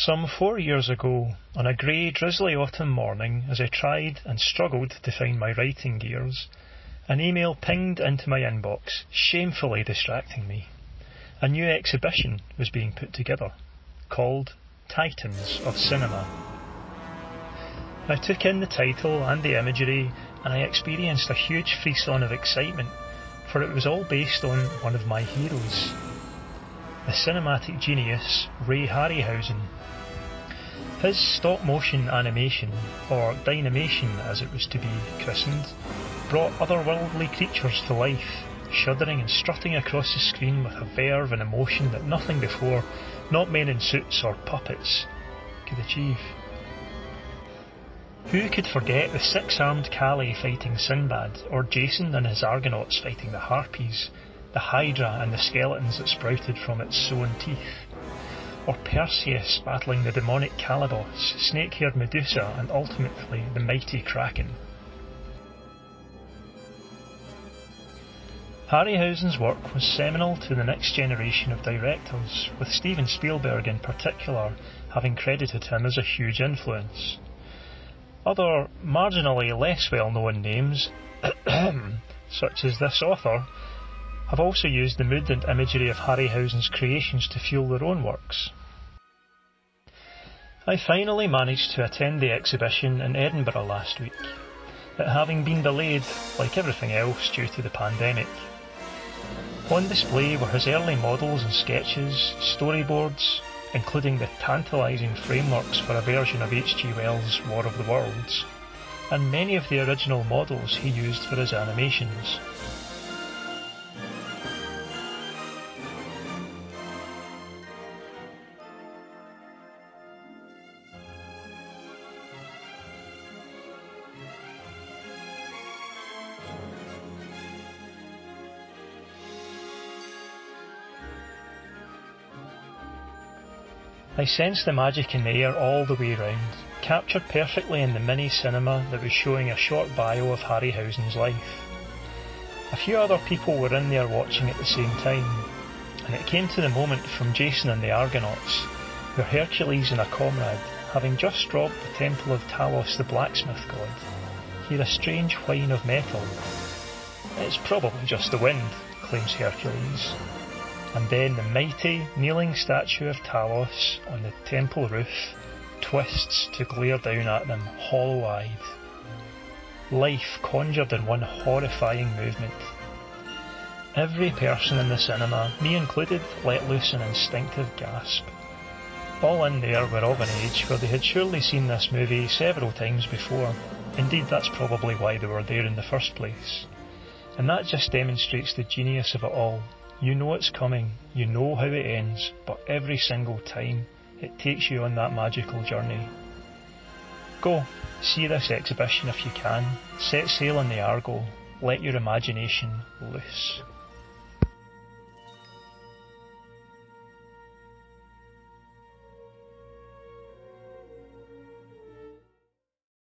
Some four years ago, on a grey, drizzly autumn morning, as I tried and struggled to find my writing gears, an email pinged into my inbox, shamefully distracting me. A new exhibition was being put together, called Titans of Cinema. I took in the title and the imagery, and I experienced a huge frisson of excitement, for it was all based on one of my heroes, the cinematic genius Ray Harryhausen. His stop motion animation, or Dynamation as it was to be christened, brought otherworldly creatures to life, shuddering and strutting across the screen with a verve and emotion that nothing before, not men in suits or puppets, could achieve. Who could forget the six armed Kali fighting Sinbad, or Jason and his Argonauts fighting the Harpies, the Hydra and the skeletons that sprouted from its sown teeth? or Perseus battling the demonic Calibos, snake-haired Medusa, and ultimately the mighty Kraken. Harryhausen's work was seminal to the next generation of directors, with Steven Spielberg in particular having credited him as a huge influence. Other marginally less well known names, such as this author, have also used the mood and imagery of Harryhausen's creations to fuel their own works. I finally managed to attend the exhibition in Edinburgh last week, it having been delayed, like everything else, due to the pandemic. On display were his early models and sketches, storyboards, including the tantalising frameworks for a version of H.G. Wells' War of the Worlds, and many of the original models he used for his animations. I sensed the magic in the air all the way round, captured perfectly in the mini cinema that was showing a short bio of Harryhausen's life. A few other people were in there watching at the same time, and it came to the moment from Jason and the Argonauts, where Hercules and a comrade, having just robbed the temple of Talos the blacksmith god, hear a strange whine of metal. It's probably just the wind, claims Hercules, and then the mighty, kneeling statue of Talos on the temple roof twists to glare down at them hollow eyed. Life conjured in one horrifying movement. Every person in the cinema, me included, let loose an instinctive gasp. All in there were of an age where they had surely seen this movie several times before. Indeed, that's probably why they were there in the first place. And that just demonstrates the genius of it all you know it's coming, you know how it ends, but every single time it takes you on that magical journey. Go, see this exhibition if you can, set sail on the Argo, let your imagination loose.